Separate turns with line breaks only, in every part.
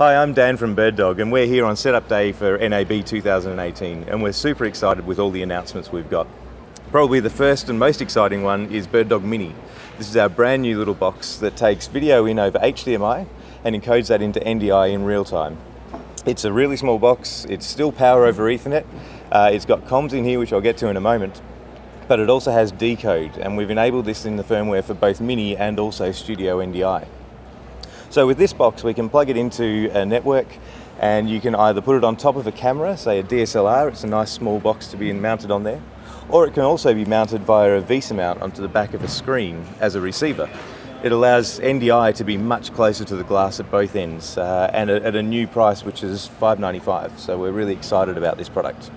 Hi, I'm Dan from BirdDog, and we're here on setup day for NAB 2018, and we're super excited with all the announcements we've got. Probably the first and most exciting one is BirdDog Mini. This is our brand new little box that takes video in over HDMI and encodes that into NDI in real time. It's a really small box, it's still power over Ethernet, uh, it's got comms in here which I'll get to in a moment, but it also has decode and we've enabled this in the firmware for both Mini and also Studio NDI. So with this box, we can plug it into a network and you can either put it on top of a camera, say a DSLR, it's a nice small box to be mounted on there, or it can also be mounted via a VESA mount onto the back of a screen as a receiver. It allows NDI to be much closer to the glass at both ends uh, and at a new price which is $5.95, so we're really excited about this product.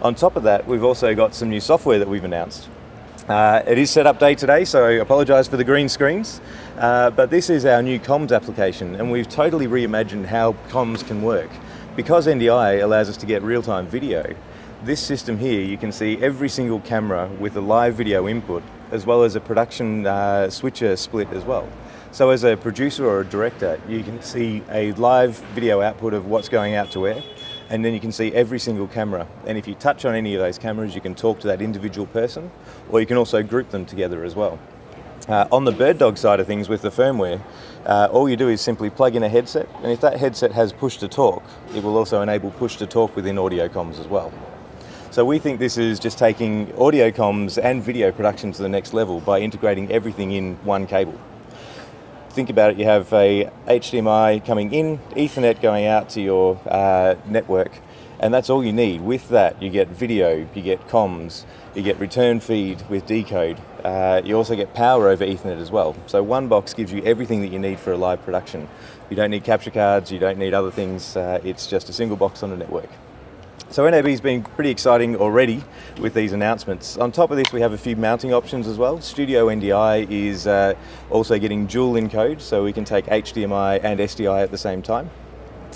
On top of that, we've also got some new software that we've announced. Uh, it is setup day today, so I apologise for the green screens, uh, but this is our new comms application and we've totally reimagined how comms can work. Because NDI allows us to get real-time video, this system here you can see every single camera with a live video input as well as a production uh, switcher split as well. So as a producer or a director, you can see a live video output of what's going out to air and then you can see every single camera. And if you touch on any of those cameras, you can talk to that individual person, or you can also group them together as well. Uh, on the BirdDog side of things with the firmware, uh, all you do is simply plug in a headset, and if that headset has push to talk, it will also enable push to talk within audio comms as well. So we think this is just taking audio comms and video production to the next level by integrating everything in one cable think about it, you have a HDMI coming in, Ethernet going out to your uh, network, and that's all you need. With that, you get video, you get comms, you get return feed with decode. Uh, you also get power over Ethernet as well. So one box gives you everything that you need for a live production. You don't need capture cards, you don't need other things. Uh, it's just a single box on a network. So NAB's been pretty exciting already with these announcements. On top of this, we have a few mounting options as well. Studio NDI is uh, also getting dual encode, so we can take HDMI and SDI at the same time.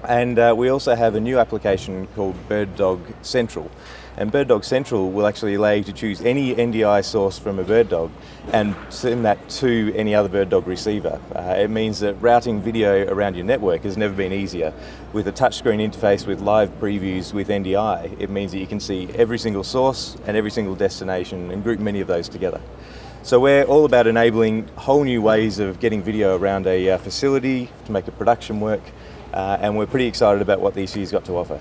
And uh, we also have a new application called BirdDog Central. And BirdDog Central will actually allow you to choose any NDI source from a BirdDog and send that to any other BirdDog receiver. Uh, it means that routing video around your network has never been easier. With a touchscreen interface with live previews with NDI, it means that you can see every single source and every single destination and group many of those together. So we're all about enabling whole new ways of getting video around a uh, facility to make a production work Uh, and we're pretty excited about what the ECU's got to offer.